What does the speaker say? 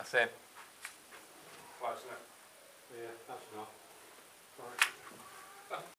Tá certo.